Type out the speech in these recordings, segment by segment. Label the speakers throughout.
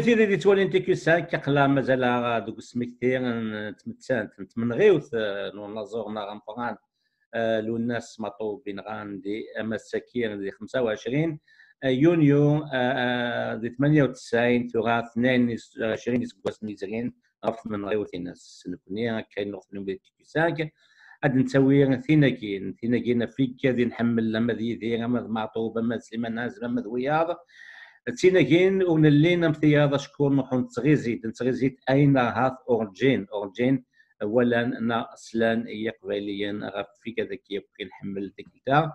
Speaker 1: في دي تولي انت كيسان كقلا مازال دوك سميكتي تمتسان تمنغيوث نازورنا غنفغان لو الناس مطوبين غاندي مساكين دي 25 يونيو دي 98 ثغا 22 سكواس ميزرين غف من غيوث الناس نكوني كاين نقطة نبي كيساك غادي نسوي ثيناكين ثيناكين في كذي نحمل لما ذي ذي غمض معطوبة ما سليمان نازل ما ذوياض تيناكين ونلينا مثياض شكون نحن تغيزيت تغيزيت أين هاث أورجين؟ أورجين أولا نا أصلا يقبليا غف في كذا كيف نحمل تكتا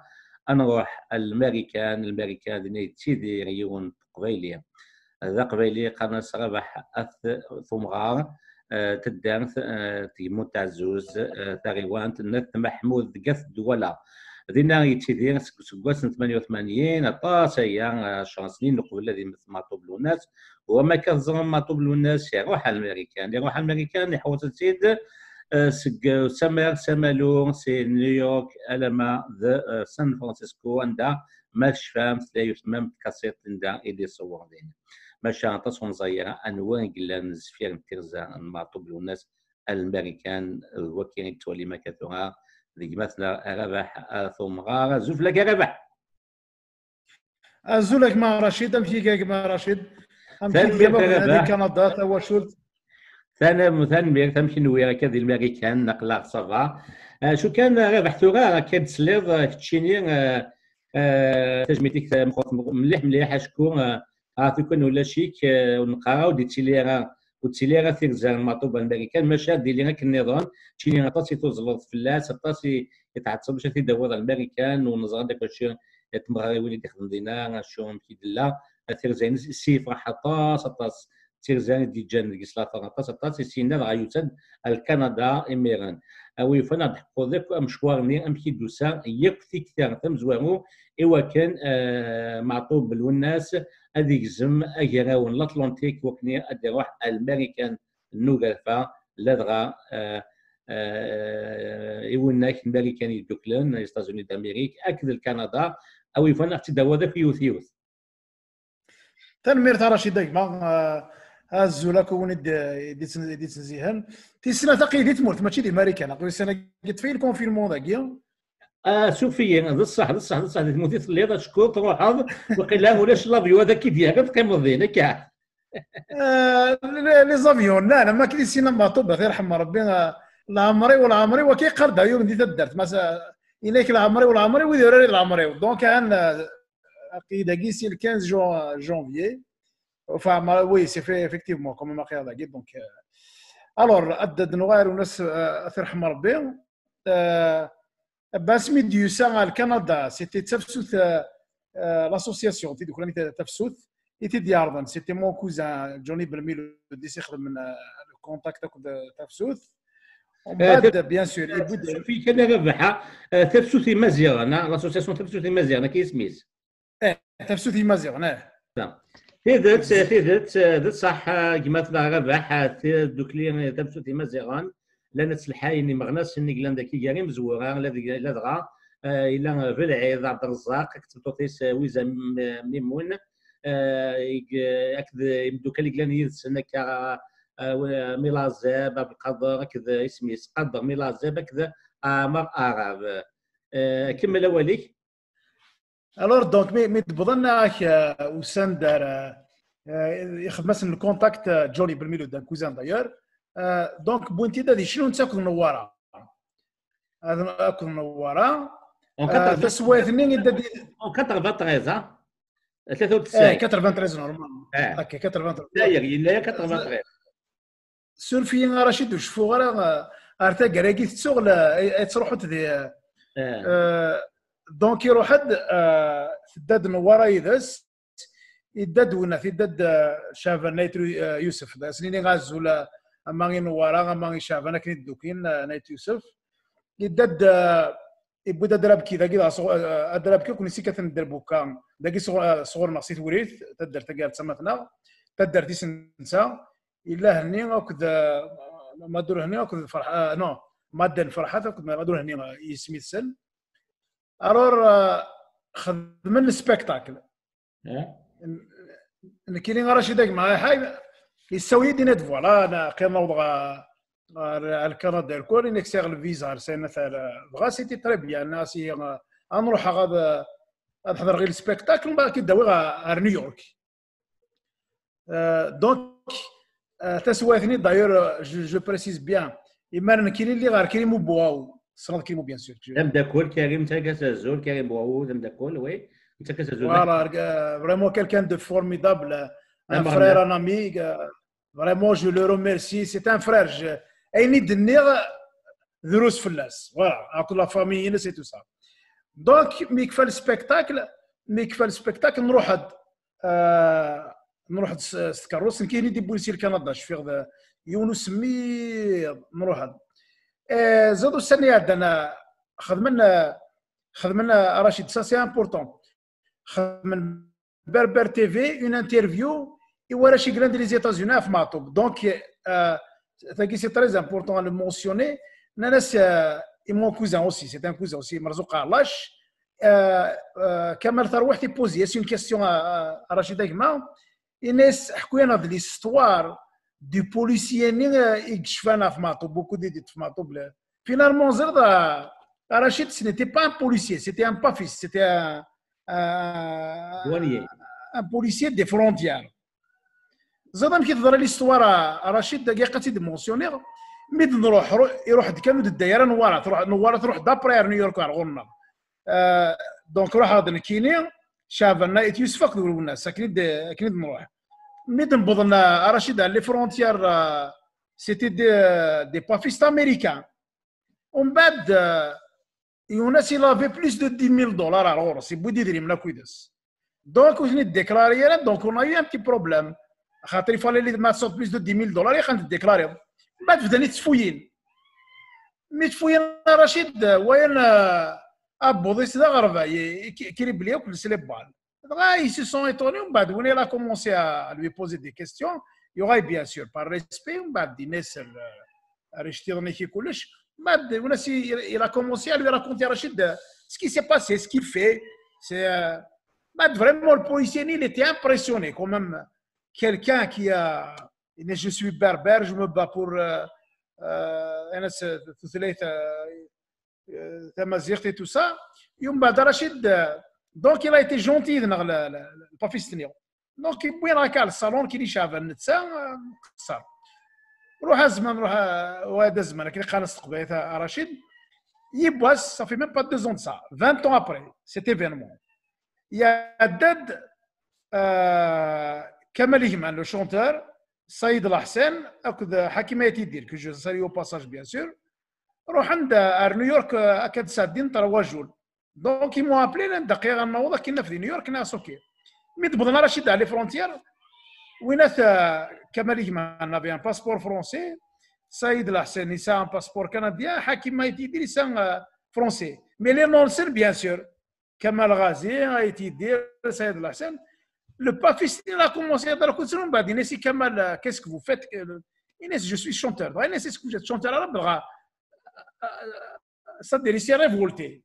Speaker 1: نروح الامريكان الامريكان دي تيدي ريون قبيلية. ذا قبيلي قناص ربح أث ثمغار آه، تدان آه، تيمو تعزوز آه، تاغيوان تنث محمود قث دولا. دينا يتيدير سكواس 88 اطاس هي شانسلين قبل الذي مثل ما طوب الناس. وما كان ما طوب الناس يروح الامريكان يروح الامريكان يحوس تسيد سك سمر سمالو سي نيويورك الما ذا سان فرانسيسكو عندها ماش فام لا يسمى كاسيت عندها اللي صور دينا ماشا تصون زيرا انواع قلان زفير تيرزا معطوب الناس. الامريكان وكين تولي ما كثرها ذيك مثلا ربح ثم غار زوف لك ربح
Speaker 2: أزولك مع رشيد امشي كاك مع رشيد؟ امشي كندا توا شولت
Speaker 1: ثاني مثلا تمشي نويرا كذي الامريكان نقلا صغا. شو كان ربح ثورا كان تسليض تشيني تجميتك مليح مليح شكون عرفتي كون ولا شيك ونقراو دي تيليرا وتيليرا تيرزا المطوبة الامريكان ماشا دي لنا النظام تشيني عطاسي توزلط فلاس عطاسي يتعصب باش تيدور الامريكان ونظر داك الشيء تمغري ولي يخدم دينا شو مكيد لا تيرزا سيف راح عطاس عطاس تيرزان دي جان دي سلاطة عطاس عطاس سينا غايوتد الكندا إميران. أو يفنا تحقو ذاك مشوار امشي دوسا يكفي كثير تم زوامو ايوا كان آه معطوب بالوناس هذيك زم اجراون الاطلنطيك وكني ادي روح الامريكان النوغافا لدغا يوناك الامريكان يدوكلن استازوني دامريك اكد الكندا أو يفنا اعتداء ذاك يوث يوث
Speaker 2: تنمير ترى شي دايك ما الزولا كون دي تنزيهن تي سنه تقي تموت ماشي دي امريكان قبل سنه قلت فين كونفينمون ذاك
Speaker 1: آه شوفي ذا الصح ذا الصح ذا الصح تموتي في الليل شكون تروح وقيل لا ولاش لافيو هذا كي ديالك تقيم ضينا كاع
Speaker 2: لي زافيون لا أنا ما كاين سينما طب غير رحم ربي العمري والعمري وكي قرد يوم دي تدرت مثلا إليك العمري والعمري ويدير العمري. دونك كان قيدا كيسي 15 جونفيي enfin وي سي في افكتيفمون كوم ما قيل دونك الور ادد نغير وناس ترحم ربي باسمي ديوسا الكندا سيتي تفسوث لاسوسياسيون تي دوك تفسوث ايتي دياردن سيتي مون كوزان جوني برميلو ديس يخدم من الكونتاكت بعد بيان سور
Speaker 1: في كذا ربحها تفسوثي مزيغ لاسوسياسيون تفسوثي مزيغ كي سميت
Speaker 2: آه تفسوثي مزيغ نعم.
Speaker 1: تيدت تيدت ذات صح كما تبع ربح دوكلي تفسوثي مزيغان لأن تسلحايني مغناس إني قلان داكي كاري مزورا لا دغا إلى في العيد عبد الرزاق كتب توطيس ويزا ميمون. أكد يبدو كالي قلان يدسن كا ميلازاب القدر كذا اسمي قدر ميلازاب كذا آمر اعراب كمل أوليك.
Speaker 2: الور دونك مي تبضلنا وسان دار يخدم مثلا الكونتاكت جوني بالميلو دا كوزان داير دونك بوينتي دادي شنو نتاكل نوارا هذا اكل نوارا تسويتني دادي
Speaker 1: اون 93
Speaker 2: 93 إيه 93 نورمال. هكا 93
Speaker 1: داير لا 93
Speaker 2: سولفي رشيد وشفو غير أرتا كراكي تسوغ تروحوا تدي دونك يروح حد تداد نوارا يدس يداد ونا في داد شافا نيترو يوسف. سنين غاز ولا امانغي نوارا امانغي شعب أنا كنت دوكين نايت يوسف. يدد يبدا دراب كي داكي دراب كي كون سيكا تندربو كان داكي صغور نقصيت وريث تدر تقال تسمتنا تدر تيس نسا. إلا هني أكد ما دور هني أكد فرح آه نو ما دن فرحات أكد ما دور هني يسمي السن أرور خدم السبيكتاكل كاين رشيد مع حاي يسوي دينات فوالا أنا كنوض الكندا الكل إنك سيغ الفيزا سنه بغا سيتي تري بيان ناسي نروح غاد نحضر غير السبيكتاكل من بعد كيداوي غير نيويورك دونك تسواتني. دايور جو بريسيز بيان اما كاين اللي غير كريمو بواو. صناد كريمو بيان سور.
Speaker 1: داكول كريم انت كتزول كريم بواو داكول وي. انت كتزول
Speaker 2: فوالا فريمون كيلكان دو فورميدابل ان فرير ان امي فريمون جو لو روميرسي سي ان فرير اين يدني دروس فلاس فوالا عطو لا فامي ينس اي تو سا دونك مي كفى السبيكتاكل مي كفى السبيكتاكل نروح آه نروح ستكروس كاين دي بوليسي الكندا شفيغ يونس مي نروح آه زادو السنة عندنا خدمنا خدمنا رشيد سا سي امبورطون خدم بربر تي في اون انترفيو ايوا شي كراند لي زيتازوني في ماطوب دونك ثانكي سي تري امبورطون لو مونسيوني ناس اي مون كوزان اوسي سي ان كوزان اوسي مرزوق علاش كمال ثروحتي بوزي سي اون كيستيون رشيد اكما الناس حكوا لنا دي ليستوار دي بوليسيين يكشفنا في ماطوب بوكو دي في ماطوب فينالمون زرد رشيد سي نيتي با ان بوليسيي سيتي ان بافيس سيتي ان ان بوليسيي دي فرونتيير زاد كي تهضر ليستوار رشيد دي مونسيونير ميد نروح يروح كانوا الدائره نوارا تروح نوارا تروح دابري نيويورك غورنا دونك روح هذا نكيني شافنا يوسف دول الناس. أكيد أكيد نروح. ميد نبضنا رشيد لي فرونتيير سيتي دي دي بافيست أمريكان. ومن بعد يونس il avait plus de 10 000 دولار على غورس يبو يدري من كويدس. دونك وجني ديكلاري دونك اون ايو ان بروبليم. خاطر يفالي لي ما تصوت بليس دو 10 000 دولار يخان ديكلاري بعد بداني تفوين مي تفوين رشيد وين ابو ضيس دا غرفا كيري بلي وكل سلي بال ils se sont étonnés ومن بعد وين il a commencé à lui poser des questions il y aurait bien sûr par respect ومن بعد الناس رشتي كي كلش بعد وناس il a commencé à lui raconter Rachid ce qui s'est passé ce qu'il fait c'est بعد vraiment le policier il était impressionné quand même quelqu'un qui a je suis berbère je me bats pour أنا ثلاثة تمازيغتي تو سا يوم بعد رشيد دونك il a été gentil البافيستنيو دونك وين راك الصالون كي شاف النتسا قصر روح الزمان روح وهذا الزمان كي قال قبيله رشيد يبواس صافي ميم با دو زون سا 20 ans après cet événement. Il y a dad كمال يهمان لو شونتور سيد الحسين اكد حكيمة يدير كو جو سالي أو باساج بيان سور روح عند نيويورك أكاد سادين تروا جول دونك يمو ابلي دقيقة نوض كنا في نيويورك ناس أوكي. مي دبضنا رشيد على فرونتيير. وينات كمال يهمان نافي ان باسبور فرونسي سيد الحسين يسا باسبور كنديان حكيمة يدير يسا فرونسي. مي لي نونسر بيان سور كمال غازي يدير سيد الحسين le pafis a commencé à dire Inès Kamal qu'est-ce que vous faites Inès je suis chanteur. Inès est-ce que vous êtes chanteur arabe ça délicie révolté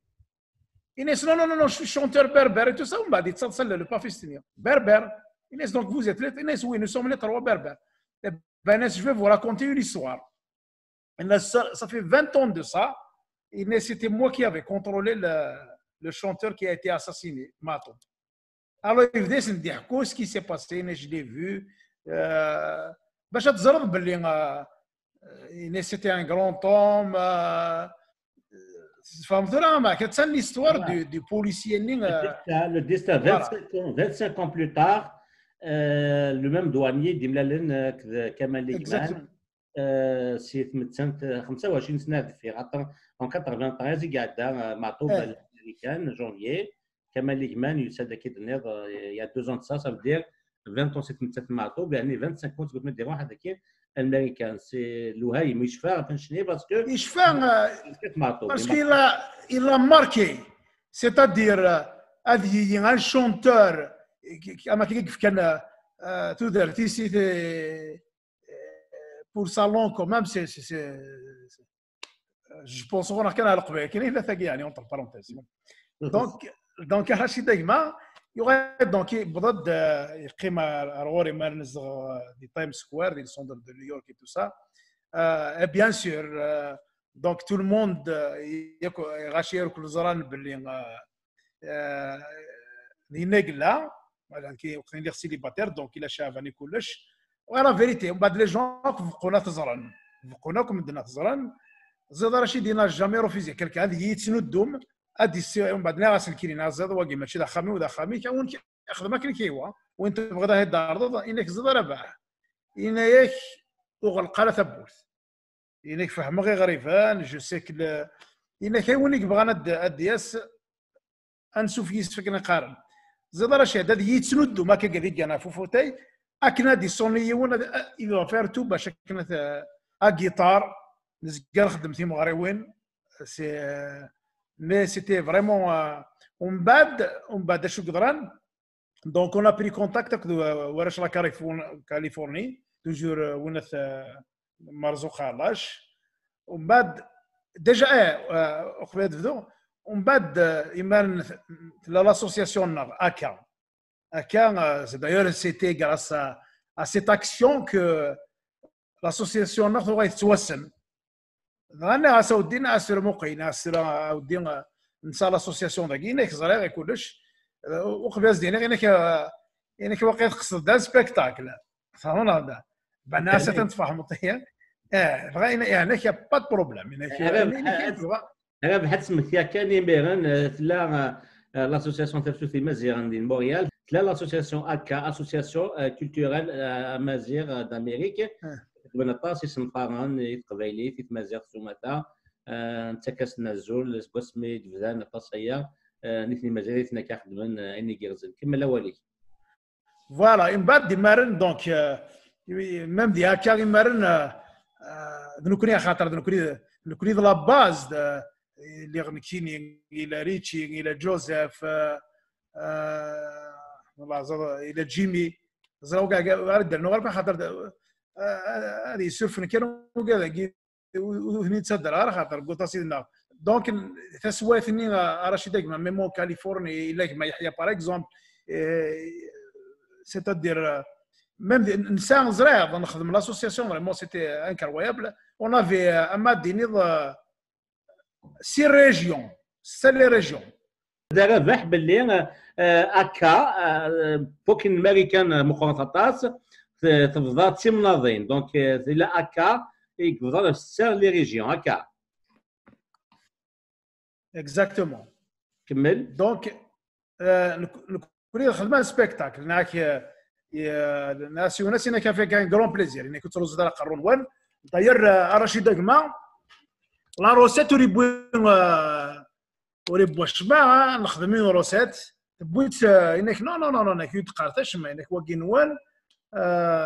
Speaker 2: Inès non non non je suis chanteur berbère et tout ça on m'a dit ça le pafis berbère. Inès donc vous êtes Inès oui nous sommes les trois berbères. Ben Inès je vais vous raconter une histoire. Ça fait 20 ans de ça. Inès c'était moi qui avais contrôlé le, le chanteur qui a été assassiné Maton Alors يبدا نضحكوا سكي سي باسي أنا جي فيو باش تزرب باللي سيتي ان غران طوم فهمت ولا ما كتسال ليستوار دو دو بوليسيي
Speaker 1: Le destin, 25 ans plus tard, le même douanier ديما لنا كمال ليكمان سي تمثلت 25 سنه في خاطر en 93 قاعدة معطوب الامريكان جونفيي كمال ليغمان يساد أكيد النيض يا دو زون سا سا دير 20 سيت متات معطوب يعني 25 كنت قلت مدير واحد كاين الامريكان سي لوهايم يشفى فنشني باسكو
Speaker 2: يشفى باسكو الا الا ماركي سيتادير هذه ان شونتور كما كيف كان تودر تيسي بور سالون كومام سي سي جو بونس غون كان على القبائل كاين ثلاثة يعني اونتر بارونتيز دونك دونك Rachid Aïma, يغا دونك بضد يقيم الغوري ما نزغ دي تايم سكوير دي سوندر دو نيويورك اي تو سا بيان سور دونك تو الموند غاشي يركل زران باللي لينا قلا وقت اللي سيليباتير دونك إلا شافني كلش وأنا فيريتي ومن بعد لي جون فقونا تزران فقوناكم مدنا تزران زيد راشي دينا جامي روفيزي كلك هذه يتسنو الدوم أدي السي ومن بعد ناس الكيرين زيد واقي ماشي دا خامي ودا خامي كون أخذ ما كان كيوا وانت تبغى هاد الدار إنك زيد رباح إن ياك وغلق على ثبوت إنك فهم غير غريفان جو سيك إنك وينك بغانا الدياس أنسوف يسفك نقارن. راه شاد هذه يتسندو ما كان قاعد أنا فوفوتاي. أكنا دي سوني ونا إذا فيرتو باش كانت ا جيتار نزكر خدمت مغريوين. سي مي سيتي فريمون ومن بعد ومن بعد شو قدران دونك اون بري كونتاكت وراش لا كاليفورني توجور ونث مرزوق خالاش ومن بعد ديجا آه قبل تبدو ومن بعد ايمان لاسوسياسيون اكا اكا سي دايور سيتي غراس ا سيت اكسيون كو لاسوسياسيون ناخذ تتوسن أنا اسودي ناس موقي ناس اودي نسى لاسوسياسيون داكي إنك زريغ كلش. وقبل دينا إنك إنك واقع تقصد دا سبيكتاكل. فهمنا هذا؟ الناس تنتفاهم طيب آه بغينا يعني كي با بروبليم.
Speaker 1: أنا بحث سمك كان يميرن تلا لاسوسياسيون تاع في مزيغ دي موريال تلا لاسوسياسيون اكا اسوسياسيون كولتورال امازيغ دامريك بنا طاس اسم قارن القبايلي في مزيغ ثمتا انت كاس نزول سمي دفزان طاسيه نثني مازال نثني كنخدم إني كيرزل كمل الاولي
Speaker 2: فوالا من بعد دي مارن دونك ميم دي هكا يمارن نكوني خاطر نكوني نكوني لا باز اللي غنكيني إلى ريتشي إلى جوزيف والله إلى جيمي. زراو كاع نو غير خاطر هذه سيرفن كانوا كاع وثني تصدر على خاطر قلت سيدنا دونك تسواتني راشي ديما ميمو كاليفورني إلا كما يحيى باغ اكزومبل سيتادير ميم نساء زريع نخدم لاسوسياسيون فريمون سيتي انكرويابل اون افي اما دينيض سي ريجيون سي لي ريجيون
Speaker 1: دابا باح باللي أكا بوكين امريكان مخططات تفضل تيمناضين دونك إلى اكا يقدر سير لي ريجيون هكا
Speaker 2: اكزاكتومون
Speaker 1: كمل
Speaker 2: دونك نكون خدمه سبيكتاكل ناك الناس وناس كان فيها كان كرون بليزير يعني كنت روز قرون وين داير رشيد كما لا روسيت وري بوين وري بوشبا نخدمين روسيت بويت انك نو نو نو انك يتقارتش ما انك واقي نوان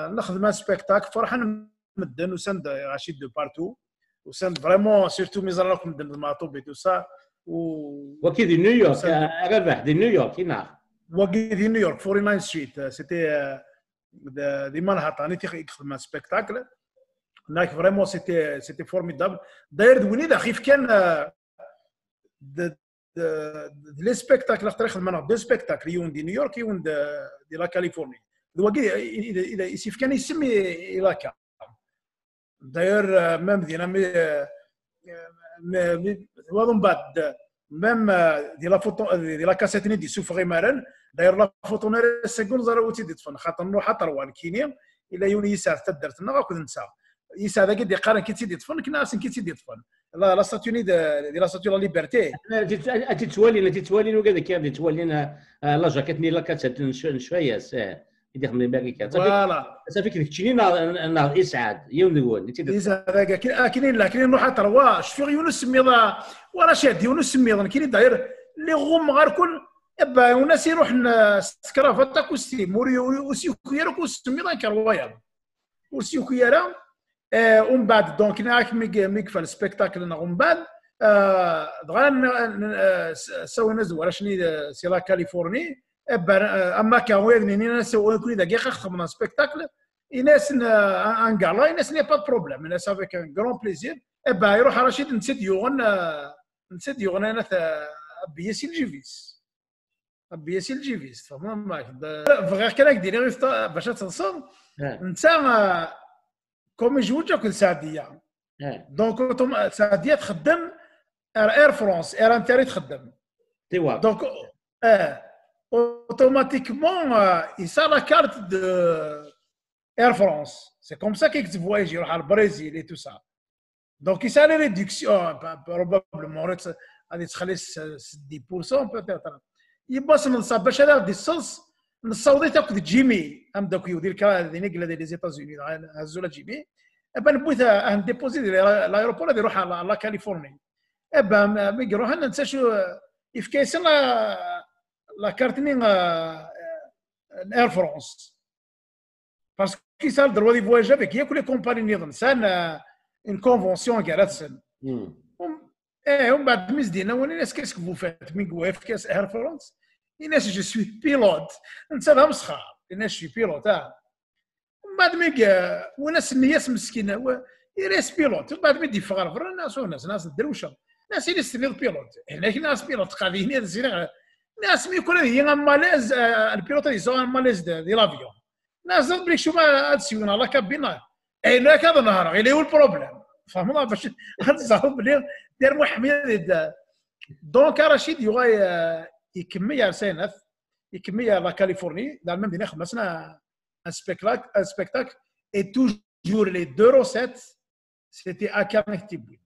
Speaker 2: نخدم سبيكتاك فرحان مدن وسند رشيد دو بارتو وسند فريمون سيرتو ميزان راكم مدن الماطوب تو سا
Speaker 1: و وكي دي نيويورك ربح دي نيويورك هنا
Speaker 2: وقي دي نيويورك 49 ستريت سيتي دي مانهاتن يخدم سبيكتاكل هناك فريمون سيتي سيتي فورميدابل داير دويني خيف كان لي سبيكتاكل اختار يخدم أنا دو سبيكتاكل يون دي نيويورك يون دي لا كاليفورنيا اذا يسيف كان يسمي لاكا داير ميم دينا هو من بعد ميم دي لا فوتو دي لا كاسيت دي سوف غيمارن. داير لا فوتو نير سيكون زرا وتي دي خاطر نروح روان كينيا إلى يوني يسار تدرت لنا غاكو نسى يسا هذا قد يقارن كي تيدي تفن كنا راسن كي تيدي تفن لا لا ستاتيوني دي لا ستاتيو لا ليبرتي.
Speaker 1: أجي تولي أجي تولي وكذا كي تولي لا جاكيتني لا كاسيت شوية يدير من أمريكا
Speaker 2: فوالا.
Speaker 1: صافي كي تشيني نهار إسعاد. يوم الأول
Speaker 2: إسعاد كاينين لا كاينين نروح تروا شفيغ يونس سميضه ورا شاد يونس سميضه كاين داير لي غوم غير كل إبا وناس يروح سكرافه تاكو ستيم وسيو كيرا كو سميضه كروايا وسيو كيرا ومن بعد دونك ناك ميك في السبيكتاكل ومن بعد. دغيا سوي نزور شني سي لا كاليفورني. اما كان وين ناس وين دقيقه خدمنا سبيكتاكل الناس ان كالا الناس ني با بروبليم الناس افيك ان كرون بليزير ابا يروح رشيد نسيت يغن نسيت يغن أنا بياسين جيفيس ربي سي الجيفيست فهمت معك بغير كان ديري باش
Speaker 1: آه
Speaker 2: انت كوم يجوج كل سعديه دونك سعديه تخدم اير فرونس اير انتري تخدم دونك آه اوتوماتيكمون يسا لا كارت دو اير فرونس سي كوم سا كيكتب فواياج يروح على البرازيل اي تو سا دونك لي ريدكسيون بروبابلمون غادي تخلي 10% بوتيتر يباس نصاب باش هذا غادي الصلص نصاوضي تاخذ جيمي ام دوك يودي الكرا هذيني قال لي زيتازوني هزوا جيمي ابا نبوث ان ديبوزي لايروبور هذا يروح على لا كاليفورني ابا مي يروح أنا ننسى شو يفكيسن لا كارتني اير فرونس باسكو كي صار دروا دي فواياج افيك ياك لي كومباني نظام سان اون كونفونسيون كارات سن
Speaker 1: مم.
Speaker 2: إيه ومن بعد مزدينا وأنا ناس كاس كفو فات من قواف كاس اير فرونس الناس جو سوي بيلوت انت لا مسخر الناس شي بيلوت آه ومن بعد ما قا وناس الناس مسكينه هو يريس بيلوت ومن بعد ما يدي فغرفر ناس وناس ناس الدروشه ناس اللي يستفيد بيلوت هناك ناس بيلوت قاعدين ينزل ناس ما يكون هي ماليز آه، البيلوت اللي سوا ماليز دي دي لافيون. ناس زاد بريك شو ما تسيونا لا كابينا هناك هذا نهار اللي هو البروبليم. فهمنا باش تزعروا بلي دير محمية دونك رشيد يغا يكمل على سينث يكمل على كاليفورني la même année خلصنا un spectacle un spectacle et toujours les deux recettes c'était à Carnegie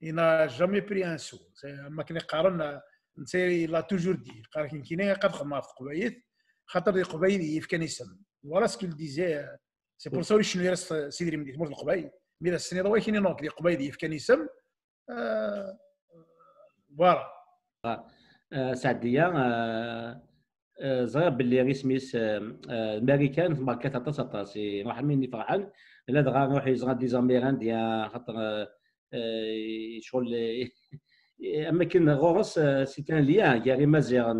Speaker 2: il n'a jamais pris un sou. C'est- كان يقارن نسير il a toujours dit قال كي كاين قد خدمه في قبيل خاطر دي يف كان يسم فوالا سكو ديزي سي بور سا شنو يرس سيدي مديت مول القبيل. مي السنة ضوي كاين نوك دي قبيل يف كان يسم فوالا
Speaker 1: آه، سعدية آه، آه، ظهر باللي غير سميس في ماركات عطاس عطاس واحد مني فرحان. لا دغا نروح يزغى دي زاميران ديال خاطر شغل آه، أما كاين غورس سي ان ليان غير مازيغ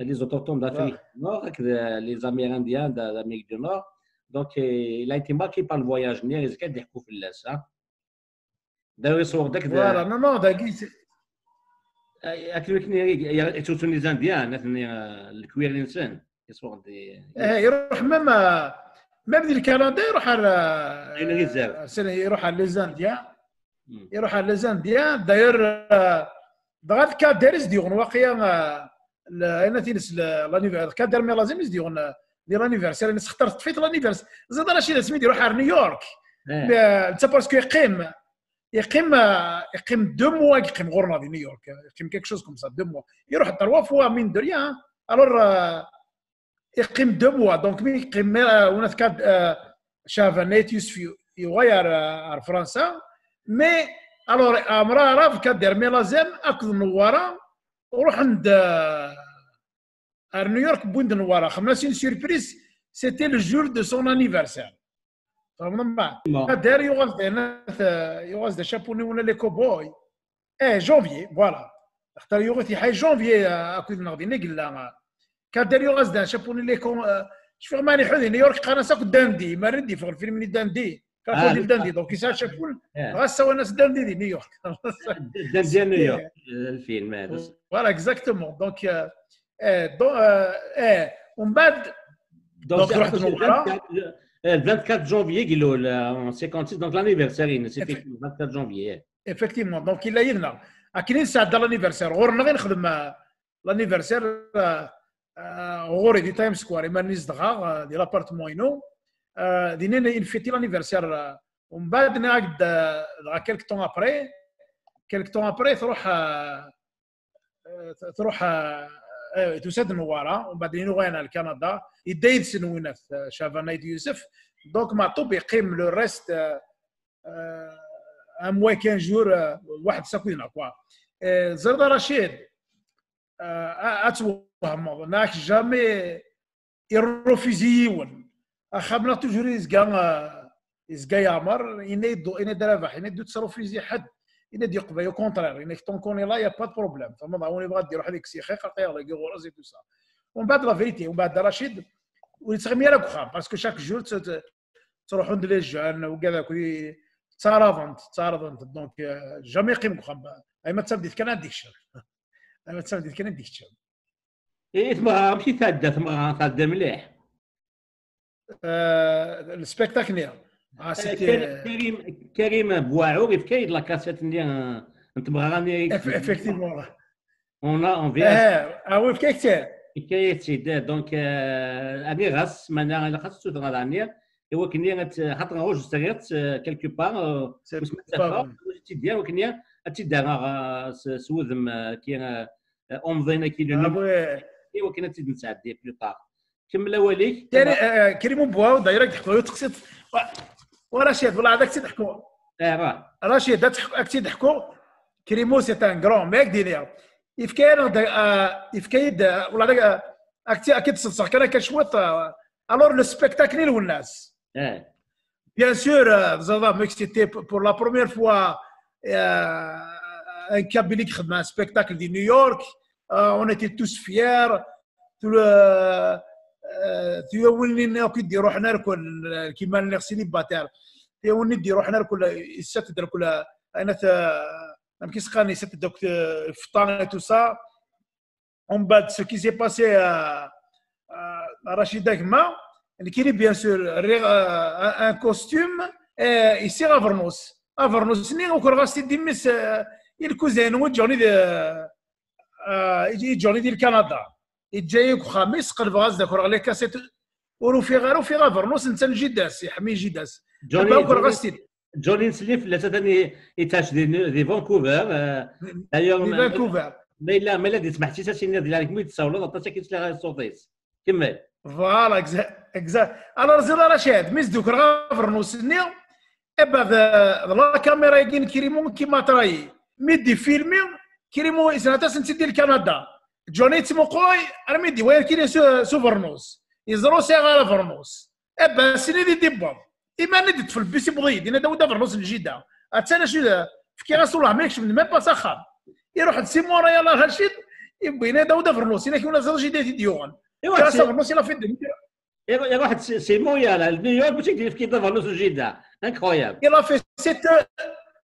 Speaker 1: لي زوتوتوم Nord هكذا لي زاميرانديان d'Amérique du Nord دونك il a été marqué par le voyage نير كان يحكوا في اللاس ها داو يصور داك
Speaker 2: فوالا نو نو داكي
Speaker 1: اكلو كني توتو لي زانديان نثني الكوير الانسان يصور دي
Speaker 2: آه يروح ميم ميم ديال كندا يروح على يروح على لي زانديان. يروح على لي زانديان داير دغات كا دارس ديغون واقيا أنا تينس لانيفير كا دار مي لازم ديغون ديال لانيفرسير أنا اخترت فيت لانيفرسير زاد راه شي سميتو يروح على نيويورك. انت باسكو يقيم يقيم يقيم دو موا يقيم غورنا في نيويورك. يقيم كيك شوز كوم سا دو موا. يروح تروا فوا مين دو ريان. ألور يقيم دو موا. دونك مين يقيم وناس كاد شاف نيتيوس في يغير على فرنسا. مي الور امرا راف كدير مي لازم أكل نوارا وروح عند à نيويورك بوند نوارا خمسين سيربريز سيتي لو جور دو سون انيفرسير فهمنا بعد. داير يغاز يغاز دا شابوني ولا لي كوبوي. آه جونفي فوالا. اختار يغاز حي جونفي أكيد نغدي. نقلا كدار يغاز دا شابوني لي كون شوف ماني حوذي. نيويورك قانا ساكو داندي ما ردي في الفيلم اللي داندي
Speaker 1: آه.
Speaker 2: كان ديال داندي دونك يسال شابون
Speaker 1: آه.
Speaker 2: غاس سوا ناس داندي دي نيويورك
Speaker 1: دان ديال نيويورك الفيلم هذا
Speaker 2: فوالا اكزاكتومون دونك آه دون آه ومن بعد
Speaker 1: دونك
Speaker 2: رحت نورا.
Speaker 1: ال 24 جونفيي قالوا ل 56 دونك لانيفرساري سيتي
Speaker 2: Effect-
Speaker 1: 24 جونفيي
Speaker 2: effectivement donc il a يدنا أكيد ساعه لانيفرسير غورنا غير نخدم لانيفرسير غوري دي تايم سكوار اما نيز دغا دي لابارتمون ينو دينا انفيتي لانيفرسير ومن بعد نعقد دغا كيلك طون أبري كيلك طون أبري تروح آه، آه، تروح آه، آه، تسد نوارا ومن بعد ينوغينا لكندا يدايد سنوينات شافا نايد يوسف. دونك معطوب يقيم لو ريست ان موا كان جور آه، واحد ساكوينا كوا آه، زرد رشيد آه، اتوهم ناك جامي يروفيزيون. اخبنا توجور يزقا يزقا يامر إنا يدو إنا درافح إنا يدو تصرفيزي حد إنا دي قبا يو كونترير كتون كوني لا يا با بروبليم. فما ضاوني بغا دير واحد ديك خيخ يلا كي غورز تو سا ومن بعد لا فيريتي ومن بعد رشيد ويتغمي لك وخا باسكو شاك جور تروح عند لي جون وكذا كوي تصارضنت تصارضنت دونك جامي يقيم وخا اي ما تسبديت كان عندك الشر اي ما تسبديت كان عندك الشر
Speaker 1: اي تبغى ماشي تادا تبغى تادا مليح.
Speaker 2: السبيكتاكل نيا آه،
Speaker 1: آه، كريم كريم بواعو في كايد لا كاسيت اللي نتبغى غاني
Speaker 2: إف- إفكتيفمون.
Speaker 1: اون اون في
Speaker 2: آه وي كيكتير
Speaker 1: حكايه سيدي دونك آه، اني غاس مانا إلا خاص تسوت غادي ايوا كني غت خاطر غوج ستغيت كالكو بار تيدير وكني تيدار سوذم آه، كي اونضينا كي لو
Speaker 2: وي
Speaker 1: ايوا كنا تيد نسعدي بلو طار. كمل وليك
Speaker 2: كان آه، كريمو بواو دايركت تحكوا تقصد. ورشيد والله هذاك تحكوا
Speaker 1: آه راه.
Speaker 2: رشيد هذاك تحكوا كريمو سي ان غران ميك دينيا يفكر يفكيد ولا هذاك أكيد أكيد تصدق كان كشوط الور لو سبيكتاكل
Speaker 1: آه
Speaker 2: Bien sûr, euh, vous avez m'excité pour pour la première fois euh, un Kabylie qui un spectacle de New York. Le تيوني ناكل دي روحنا ناكل كيما نغسل سيليباتير تيوني دي روحنا ناكل يستدر كل أنا ما كيسقاني ست دوك فطان تو سا. اون بعد سو كي سي باسي رشيد كما اللي كاين بيان سور ان كوستيم يصير افرنوس افرنوس ني وكر غاستي ديمس الكوزين وجوني دي جوني ديال كندا يجايك خامس قلب غاز داك راه لي كاسيت ورو في غير في غافرنوس انت الجداس يحمي جداس
Speaker 1: جوني جوني- جوني نسليف لا تاني يتاش دي دي فانكوفر دايوغ
Speaker 2: في فانكوفر.
Speaker 1: ما الا ما إلا دي سمحتي تا شي ديال عليك مي تصاولوا عطاتك كي تلاقي الصوتيس كمل.
Speaker 2: فوالا اكزا اكزا الوغ زيد رشاد ميز دوك غافرنوس ني إبا لا كاميرا يجين كريمون كيما تراي. ميدي فيلمي كريمو سنتا سنتي ديال كندا. جوني تموقوي أنا ميدي وين كيري سو سو فرنوس يزرو سي غالا فرنوس ابا سيني دي ديبوب اما ندي في البيسي بضيد دينا داودا فرنوس الجيده اتانا شو في كي غاسول الله ماكش من ميم با ساخان يروح تسيمورا يلا رشيد يبينا داودا فرنوس أنا كيما ديوغن
Speaker 1: ايوا
Speaker 2: كاسا
Speaker 1: سي-
Speaker 2: فرنوس يلا في الدنيا
Speaker 1: يا واحد سي- سي مويا نيويورك باش يدير في كيطا فالوس جده انكرويابل
Speaker 2: a fait 7 heures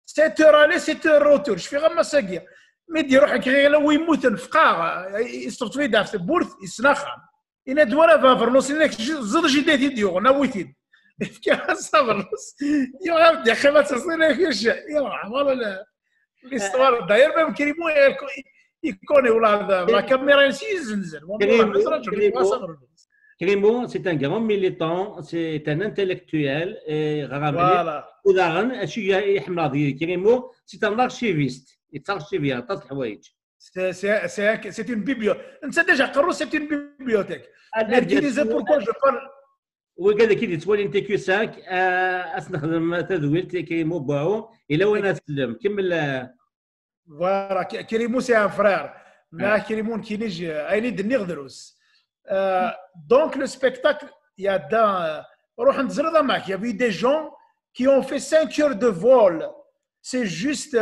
Speaker 2: 7 heures aller 7 heures retour je fais غير ساقيه ميدي يروح غير لو يموت الفقاع يصرف في دافت بورث يسنخن إن دوارا فافرنوس إنك زر جديد يديو نويتين كي صبرنوس يو عبد يا أخي ما تصير فيش يو والله لا. الاستوار داير بهم كريمو يكوني ولا لا كاميرا يزنزل
Speaker 1: كريمو-
Speaker 2: والله
Speaker 1: كريمو. سي ان غران ميليتون سي ان انتيليكتويل غرام
Speaker 2: فوالا
Speaker 1: وداغن اشي يحمل ديال كريمو سي ان ارشيفيست يتارشيفي عطات الحوايج
Speaker 2: سي سي سي سي اون بيبيو انت ديجا قرو سي اون بيبيوتيك disait pourquoi je parle
Speaker 1: وقال لك كي تولي انت كيو 5 آه، استخدم تدوير تي كريمو باو إلى وين اسلم كمل.
Speaker 2: فوالا كريمو سي ان فرير. ما كريمون كينيج ايني دني غدروس دونك لو سبيكتاكل يا دا روح نتزرد معك يا في دي جون qui ont fait 5 heures de vol. C'est juste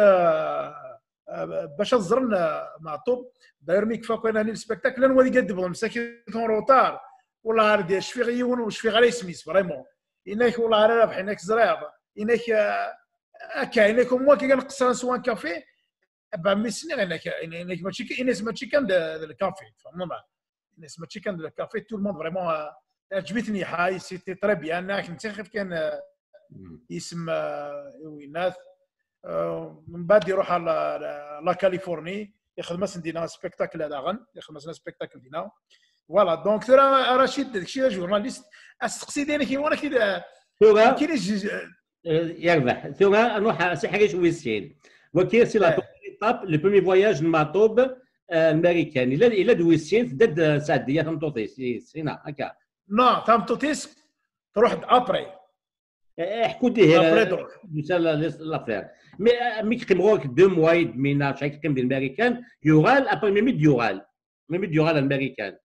Speaker 2: باش تزرن معطوب. داير ميك فوق أنا السبيكتاكل أنا ولي قد بغم مساكين روتار والله عارف شفي غيون وشفي غير سميس فريمون. انك والله عارف رابح انك زريض انك هكا انك موا كي كنقصر سوان كافي. با ميسني انك انك ماشي كي- الناس ماشي كان الكافي فهمنا الناس ماشي كان الكافي. تو الموند فريمون عجبتني حاي سيتي تري بيان أنا كنت كان آه، اسم آه، آه، من بعد يروح على لا كاليفورني يخدم دينا سبيكتاكل هذا غن يخدم سبيكتاكل دينا فوالا دونك ترى رشيد داكشي جورناليست. أستقصي دينا كي وأنا كي كاين
Speaker 1: يربح. ثم نروح سي حاجة ويسين وكير سي لا ايطاب لو برومي فواياج الماطوب الامريكان الا إلا دويسين تدد سعديه تمطوطيس سينا هكا.
Speaker 2: نو تام توتيس تروح
Speaker 1: أبري.
Speaker 2: ابري دوك
Speaker 1: لافير. مي مي كيقيموك دو موا دمينا شحال كيقيم ديال الامريكان يورال أبري ميمي ديورال ميمي ديورال الامريكان